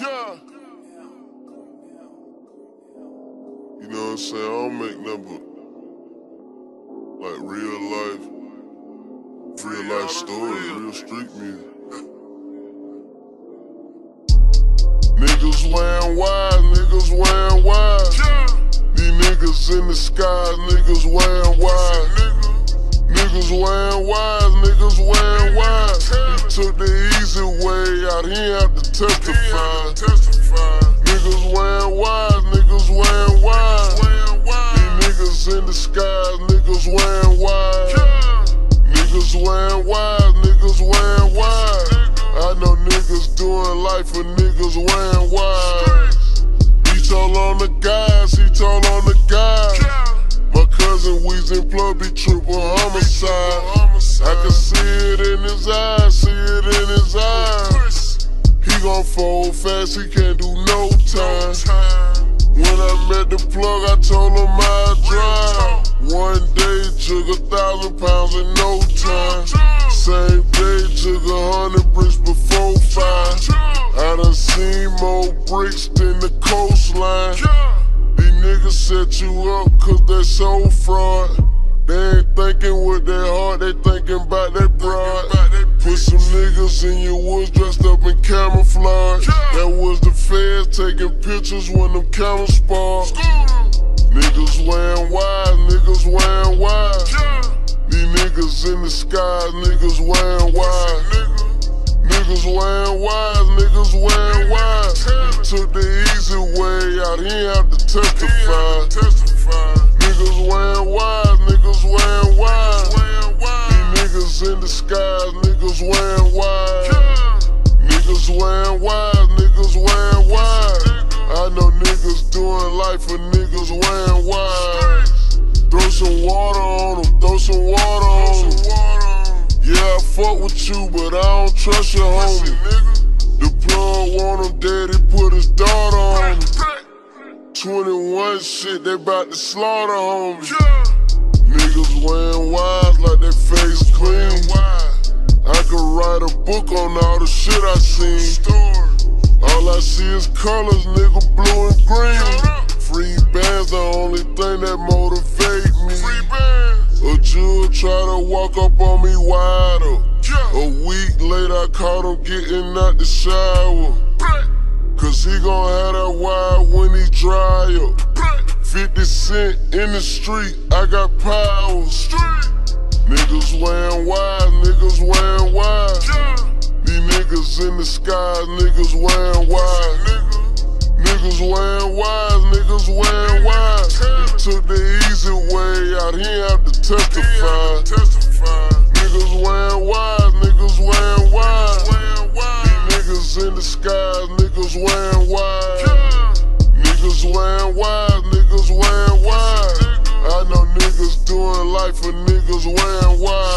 Yeah. You know what I'm saying? I don't make nothing but like real life, real life stories, real street music. Niggas wearing wide, niggas wearing wide. These niggas in the sky, niggas wearing wide. Niggas wearing wide, niggas wearing wide. Took the easy way out, he ain't have to testify. Niggas wearing wide, niggas wearing wide. These niggas in the sky, niggas wearing wide. Niggas wearing wide, niggas wearing wide. I know niggas doing life for niggas wearing wide. He told on the guys, he told on the guys. My cousin Weezy Plug be triple homicide. I can see it in his eyes, He gon' fold fast, he can't do no time. When I met the plug, I told him I'd drive. One day, took a thousand pounds in no time. Same day, took a hundred bricks before five. I done seen more bricks than the coastline. These niggas set you up cause they so fraud. They ain't thinking with their heart, they thinking about their broad. Put some niggas in your woods dressed up in camouflage. That was the feds taking pictures when them cameras spark. Niggas wearing wide, niggas wearing wide. These niggas in the sky, niggas wearing wide. Niggas wearing wide, niggas wearing wide. He took the easy way out, he ain't have to testify. Some water on. Yeah, I fuck with you, but I don't trust your homie. The plug want him dead, he put his daughter on him. 21 shit, they bout to slaughter homies. Niggas wearing wise like their face clean. I could write a book on all the shit I seen. All I see is colors, nigga, blue and green. Free bands, the only thing that motivate me. A Jew walk up on me wider. A week later, I caught him getting out the shower. Cause he gon' have that wide when he dry up. 50 cent in the street, I got powers. Niggas wearing wide, niggas wearing wide. These niggas in the sky, niggas wearing wide. Niggas wearing wide, niggas wearing wide. He took the easy way out, he ain't have to testify. testify. Niggas wearing wise, niggas wearing wise. Niggas in the skies, niggas wearing wise. Niggas wearing wise, niggas wearing wise. I know niggas doing life for niggas wearing wise.